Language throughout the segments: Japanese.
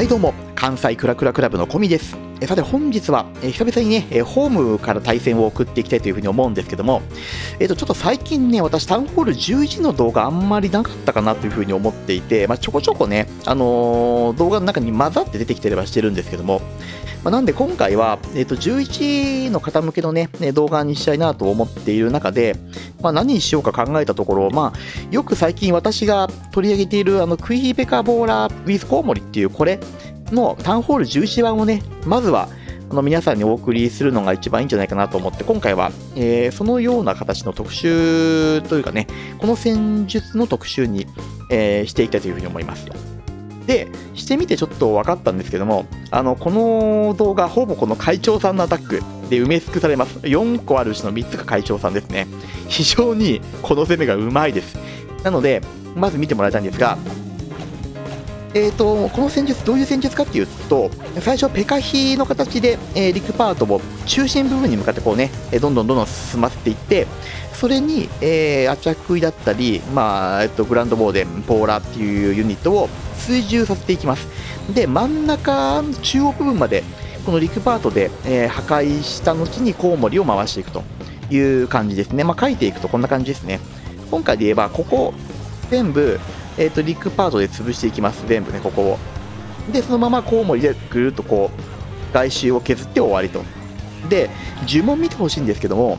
はいどうも。関西クラクラクラブのコミです。えさて本日はえ久々にねえホームから対戦を送っていきたいというふうに思うんですけども。えっ、とちょっと最近ね私タウンホール11の動画あんまりなかったかなというふうに思っていてまあ、ちょこちょこねあのー動画の中に混ざって出てきてればしてるんですけども。ま、なんで今回は、えっと11の方向けのね、動画にしたいなと思っている中で、まあ、何にしようか考えたところ、まあ、よく最近私が取り上げているあのクイーベカボーラー・ウィズ・コウモリっていうこれのタウンホール11番をね、まずはあの皆さんにお送りするのが一番いいんじゃないかなと思って、今回は、えーそのような形の特集というかね、この戦術の特集に、えーしていきたいというふうに思います。で、してみてちょっと分かったんですけども、あの、この動画、ほぼこの会長さんのアタックで埋め尽くされます。4個あるうちの3つが会長さんですね。非常にこの攻めがうまいです。なので、まず見てもらいたいんですが、えー、とこの戦術、どういう戦術かっていうと、最初、ペカヒの形で、えーリクパートを中心部分に向かってこうね、どんどんどんどん進ませていって、それに、えーアチャクイだったり、まあえっと、グランドボーデン、ポーラっていうユニットを追従させていきます。で、真ん中、中央部分まで、このリクパートで、えー破壊した後にコウモリを回していくという感じですね。まあ、書いていくとこんな感じですね。今回で言えば、ここ、全部、えー、とリクパートで潰していきます、全部ね、ここを。で、そのままコウモリでぐるっとこう、外周を削って終わりと。で、呪文見てほしいんですけども、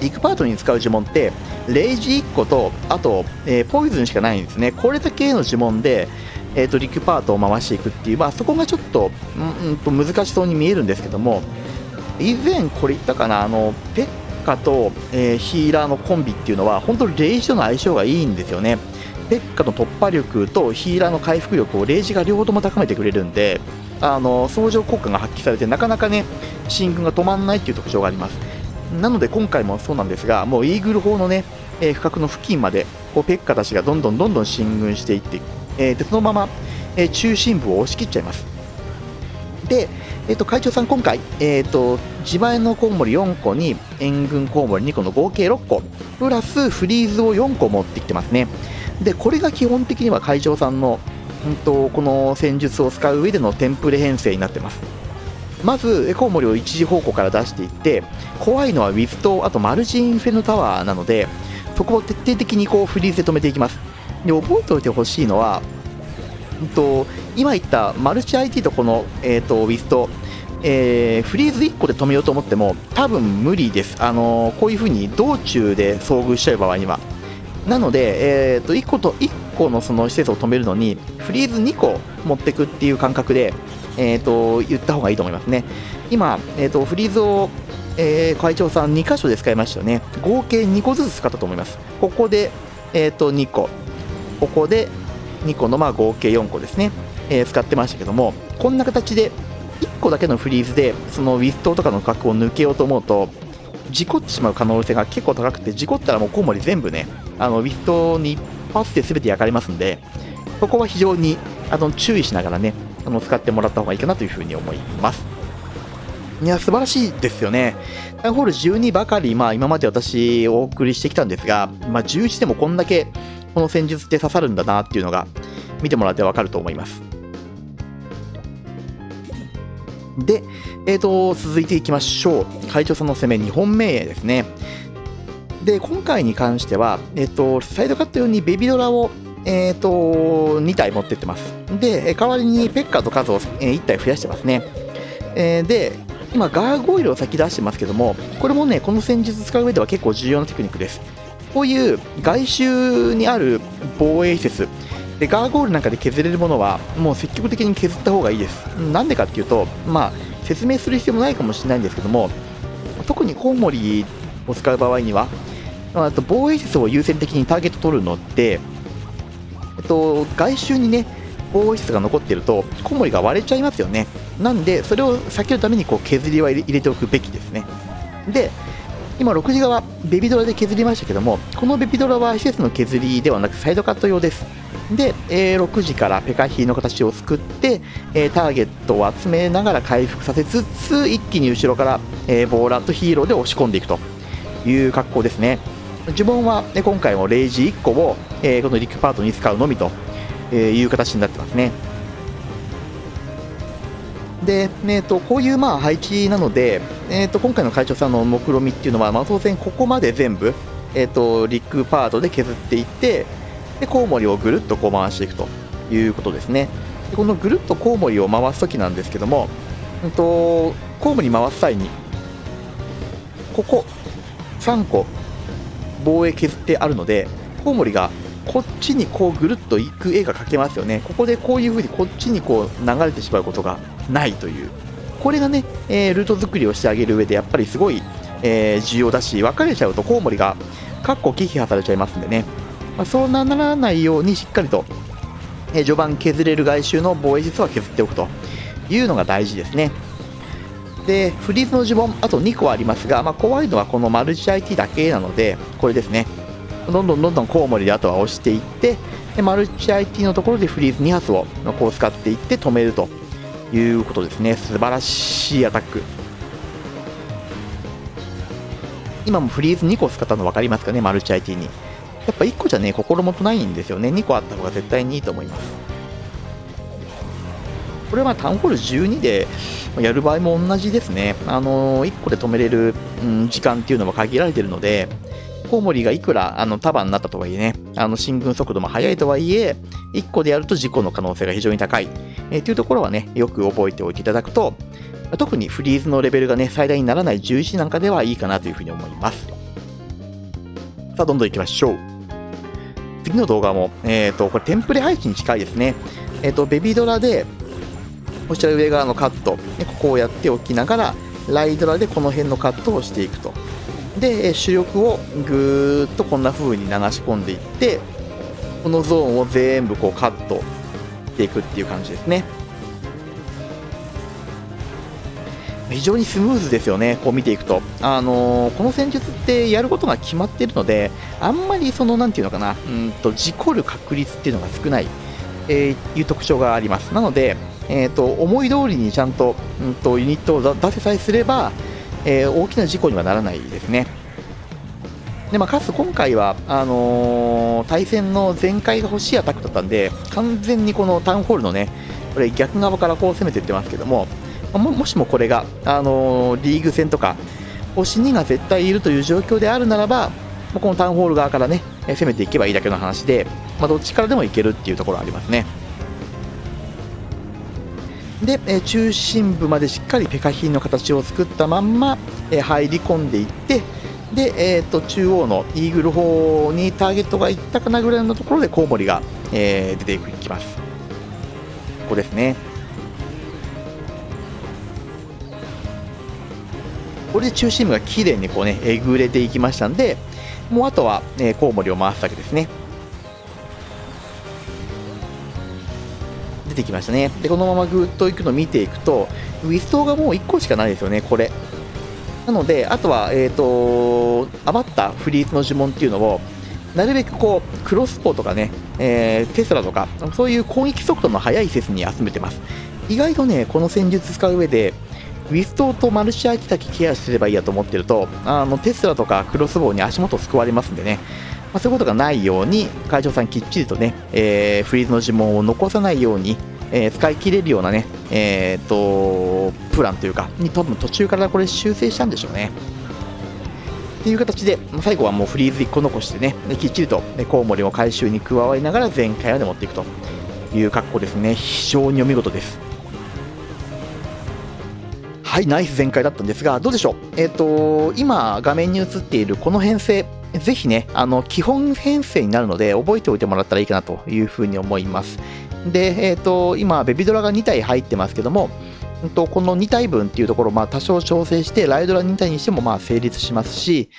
リクパートに使う呪文って、レイジ1個と、あと、えーポイズンしかないんですね。これだけの呪文で、えー、とリクパートを回していくっていう、まあ、そこがちょっと,、ん、んと難しそうに見えるんですけども、以前これ言ったかな、あのペッカと、えーヒーラーのコンビっていうのは、本当にレイジとの相性がいいんですよね。ペッカの突破力とヒーラーの回復力をレイジが両方とも高めてくれるんで、あの相乗効果が発揮されて、なかなかね、進軍が止まんないっていう特徴があります。なので今回もそうなんですが、もうイーグル砲のね、えー不覚の付近まで、こうペッカたちがどんどんどんどん進軍していって、えーでそのまま、えー中心部を押し切っちゃいます。で、えー、と会長さん、今回、えー、と自前のコウモリ4個に援軍コウモリ2個の合計6個、プラスフリーズを4個持ってきてますね。で、これが基本的には会長さんの、うんとこの戦術を使う上でのテンプレ編成になってます。まず、えコウモリを一時方向から出していって、怖いのはウィズと、あとマルチインフェルノタワーなので、そこを徹底的にこうフリーズで止めていきます。で、覚えておいてほしいのは、うんと今言ったマルチ IT とこの、えー、とウィズと、えーフリーズ1個で止めようと思っても多分無理です、あのーこういう風に道中で遭遇しちゃう場合にはなので、えー、と1個と1個のその施設を止めるのにフリーズ2個持ってくっていう感覚で、えー、と言った方がいいと思いますね。今、えー、とフリーズを、えー会長さん2箇所で使いましたよね。合計2個ずつ使ったと思います。ここで、えー、と2個。ここで2個のまあ合計4個ですね、えー使ってましたけども。こんな形で1個だけのフリーズでそのウィストとかの角を抜けようと思うと事故ってしまう可能性が結構高くて事故ったらもうコウモリ全部ねあのウィストに一発で全て焼かれますんでそこは非常にあの注意しながらねあの使ってもらった方がいいかなというふうに思いますいや素晴らしいですよねタウンホール12ばかり、まあ、今まで私お送りしてきたんですが、まあ、11でもこんだけこの戦術って刺さるんだなっていうのが見てもらってわかると思います。で、えー、と続いていきましょう。会長さんの攻め2本目ですね。で、今回に関しては、えっ、と、サイドカット用にベビドラを、えっ、と、2体持ってってます。で、代わりにペッカーと数を、1体増やしてますね。えで、今、ガーゴイルを先出してますけども、これもね、この戦術使う上では結構重要なテクニックです。こういう外周にある防衛施設、でガーゴールなんかで削れるものは、もう積極的に削った方がいいです。なんでかっていうと、まあ、説明する必要もないかもしれないんですけども、特にコウモリを使う場合には、あと防衛施設を優先的にターゲット取るのって、えっと、外周にね、防衛施設が残っていると、コウモリが割れちゃいますよね。なんで、それを避けるためにこう削りは入れておくべきですね。で、今6時側、ベビドラで削りましたけども、このベビドラは施設の削りではなくサイドカット用です。で、えー6時からペカヒーの形を作って、えーターゲットを集めながら回復させつつ、一気に後ろから、えーボーラーとヒーローで押し込んでいくという格好ですね。呪文は、ね、今回もレイジ1個を、えーこのリックパートに使うのみという形になってますね。で、えーと、こういうまあ配置なので、えーと、今回の会長さんの目論見っていうのは、まあ、当然ここまで全部、えーと、リックパートで削っていってでコウモリをぐるっとこう回していくということですねでこのぐるっとコウモリを回す時なんですけども、うんと、コウモリ回す際にここ3個棒へ削ってあるのでコウモリがこっちにこうぐるっと行く絵が描けますよね。ここでこういう風にこっちにこう流れてしまうことがないという。これがね、えー、ルート作りをしてあげる上でやっぱりすごい、えー、重要だし分かれちゃうとコウモリがかっこ撃破されちゃいますんでね、まあ、そうならないようにしっかりと、えー、序盤削れる外周の防衛術は削っておくというのが大事ですね。でフリーズの呪文あと2個ありますが、まあ、怖いのはこのマルチ IT だけなのでこれですね。どんどんどんどんコウモリであとは押していってでマルチ IT のところでフリーズ2発をこう使っていって止めるということですね。素晴らしいアタック。今もフリーズ2個使ったの分かりますかね？マルチ IT に。やっぱ1個じゃね心もとないんですよね。2個あった方が絶対にいいと思います。これはタウンホール12でやる場合も同じですね。あの1個で止めれる、うん、時間っていうのは限られてるので、コウモリがいくらあの束になったとはいえね、あの進軍速度も速いとはいえ、1個でやると事故の可能性が非常に高い、えー、というところはね、よく覚えておいていただくと、特にフリーズのレベルがね、最大にならない11なんかではいいかなというふうに思います。さあ、どんどん行きましょう。次の動画も、えっ、ー、と、これテンプレ配置に近いですね。えっ、ー、と、ベビードラで、こちら上側のカット、ここをやっておきながら、ライドラでこの辺のカットをしていくと。で主力をぐーっとこんな風に流し込んでいってこのゾーンを全部こうカットしていくっていう感じですね非常にスムーズですよね、こう見ていくと。あのー、この戦術ってやることが決まっているので、あんまりその、なんていうのかな、うんと、事故る確率っていうのが少ない、えー、いう特徴があります。なので、えーと、思い通りにちゃんと,、うんとユニットを出せさえすれば、えー、大きな事故にはならないですね。でまあ、かつ今回はあのー、対戦の全開が欲しいアタックだったんで完全にこのタウンホールのねこれ逆側からこう攻めていってますけどもももしもこれが、あのー、リーグ戦とか星2が絶対いるという状況であるならばまこのタウンホール側からね攻めていけばいいだけの話で、まあ、どっちからでもいけるっていうところありますね。で、え中心部までしっかりペカヒンの形を作ったまんま、え入り込んでいってで、えーと、中央のイーグル方にターゲットがいったかなぐらいのところでコウモリが、えー、出ていきます。ここですね。これで中心部が綺麗にこうねえぐれていきましたんでもうあとは、えー、コウモリを回すだけですね。てきましたね。で、このままぐっといくのを見ていくと、ウィストがもう1個しかないですよね、これ。なので、あとは、え、ー、と、余ったフリーズの呪文っていうのを、なるべくこう、クロスポーとかね、えー、テスラとか、そういう攻撃速度の速い説に集めてます。意外とね、この戦術使う上で、ウィストとマルチ相手だけケアすればいいやと思ってると、あのテスラとかクロスボウに足元すくわれますんでね、まあ、そういうことがないように会長さんきっちりとね、えー、フリーズの呪文を残さないように、えー、使い切れるようなね、えーと、プランというかに多分途中からこれ修正したんでしょうね。っていう形でまあ最後はもうフリーズ1個残してねきっちりとコウモリを回収に加わりながら全開まで持っていくという格好ですね非常にお見事です。はい、ナイス全開だったんですが、どうでしょう。えっ、ー、と、今画面に映っているこの編成、ぜひね、あの、基本編成になるので、覚えておいてもらったらいいかなというふうに思います。で、えっ、ー、と、今、ベビドラが2体入ってますけども、この2体分っていうところをまあ多少調整して、ライドラ2体にしてもまあ成立しますし、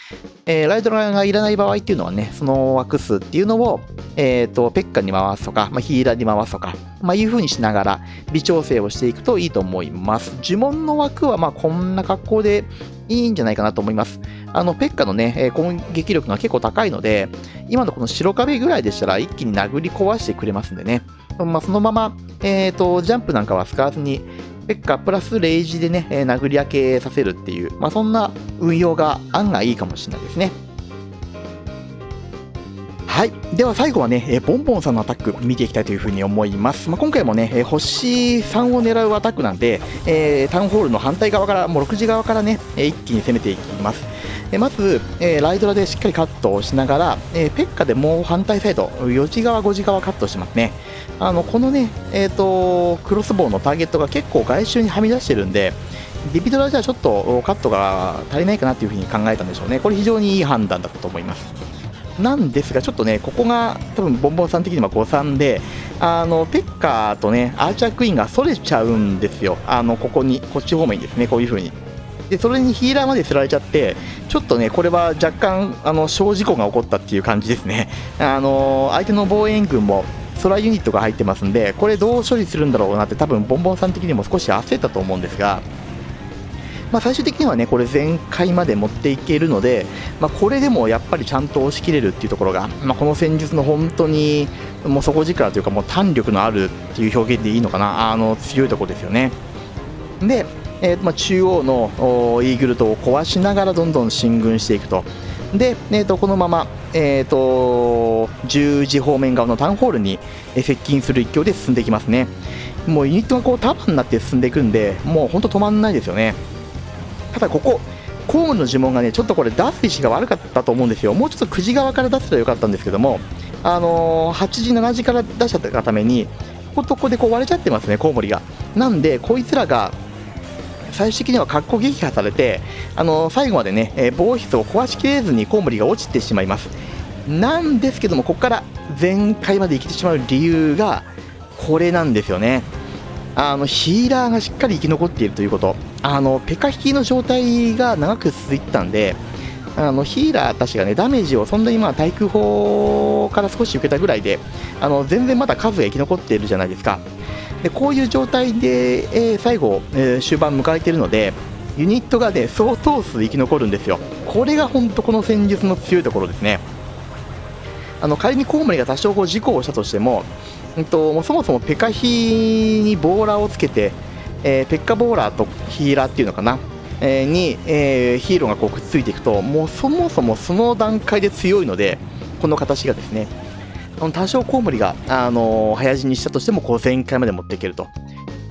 えー、ライドラがいらない場合っていうのはね、その枠数っていうのを、えっ、ー、と、ペッカに回すとか、まあ、ヒーラーに回すとか、まあ、いう風にしながら微調整をしていくといいと思います。呪文の枠はまあこんな格好でいいんじゃないかなと思います。あの、ペッカのね、攻撃力が結構高いので、今のこの白壁ぐらいでしたら一気に殴り壊してくれますんでね。まあ、そのまま、えっ、ー、と、ジャンプなんかは使わずに、ペッカプラスレイジでね、えー、殴り明けさせるっていう、まあ、そんな運用が案外いいかもしれないですね。はい。では最後はね、えーボンボンさんのアタック見ていきたいというふうに思います。まあ、今回もね、えー星3を狙うアタックなんで、えータウンホールの反対側から、もう6時側からね、えー一気に攻めていきます。えまず、えライドラでしっかりカットをしながら、えペッカでもう反対サイド、4時側、5時側カットしますね。あの、このね、えっ、と、クロスボウのターゲットが結構外周にはみ出してるんで、ディビドラじゃちょっとカットが足りないかなというふうに考えたんでしょうね。これ非常にいい判断だったと思います。なんですが、ちょっとね、ここが多分ボンボンさん的には誤算で、あのペッカーとね、アーチャークイーンがそれちゃうんですよ、あのここに、こっち方面にですね、こういう風に。で、それにヒーラーまで釣られちゃって、ちょっとね、これは若干、あの小事故が起こったっていう感じですね。あの相手の防衛軍も空ユニットが入ってますんで、これどう処理するんだろうなって、多分ボンボンさん的にも少し焦ったと思うんですが、まあ、最終的にはねこれ全開まで持っていけるので、まあ、これでもやっぱりちゃんと押し切れるっていうところが、まあ、この戦術の本当にもう底力というかもう弾力のあるっていう表現でいいのかなあの強いところですよね。で、えーまあ、中央のイーグルトを壊しながらどんどん進軍していくと。で、えー、とこのまま、えー、と10時方面側のタウンホールに接近する勢いで進んでいきますね。もうユニットがこう束になって進んでいくんで、もう本当止まんないですよね。ただここ、コウモリの呪文がね、ちょっとこれ出す位置が悪かったと思うんですよ。もうちょっと9時側から出せたらよかったんですけども、あのー8時、7時から出しちゃったために、こここでこう割れちゃってますね、コウモリが。なんで、こいつらが、最終的には格好撃破されて、あの最後までね、えー防止を壊しきれずにコウモリが落ちてしまいます。なんですけども、ここから全開まで生きてしまう理由が、これなんですよね。あのヒーラーがしっかり生き残っているということ、あのペカ引きの状態が長く続いてたんで、あのヒーラーたちがねダメージをそんなにまあ対空砲から少し受けたぐらいで、あの全然まだ数が生き残っているじゃないですか。でこういう状態で、えー最後、えー終盤迎えているので、ユニットがね相当数生き残るんですよ。これが本当この戦術の強いところですね。あの仮にコウモリが多少こう事故をしたとしても、うんと、もうそもそもペカヒーにボーラーをつけて、えーペッカボーラーとヒーラーっていうのかな、えーに、えーヒーローがこうくっついていくともうそもそもその段階で強いのでこの形がですね多少コウモリが、あのー早死にしたとしてもこう全開まで持っていけると。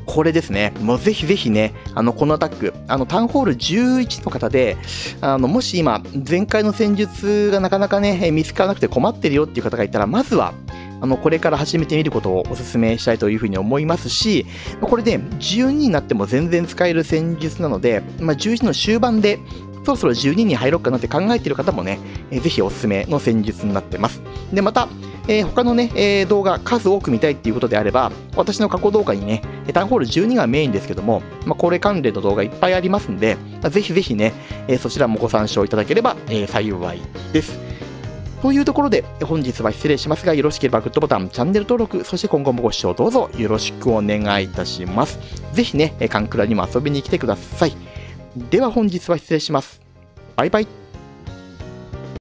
これですね、もうぜひぜひね、あのこのアタック、あのタウンホール11の方で、あのもし今、前回の戦術がなかなかね、見つからなくて困ってるよっていう方がいたら、まずは、あのこれから始めてみることをお勧めしたいというふうに思いますし、これで、12になっても全然使える戦術なので、まあ、11の終盤で、そろそろ12に入ろうかなって考えている方もね、ぜひおすすめの戦術になってます。で、また、えー他のね、えー動画、数多く見たいっていうことであれば、私の過去動画にね、タウンホール12がメインですけども、まあ、これ関連の動画いっぱいありますんで、まあぜひぜひね、えーそちらもご参照いただければ、え幸いです。というところで、本日は失礼しますが、よろしければグッドボタン、チャンネル登録、そして今後もご視聴どうぞよろしくお願いいたします。ぜひね、カンクラにも遊びに来てください。では本日は失礼します。バイバイ。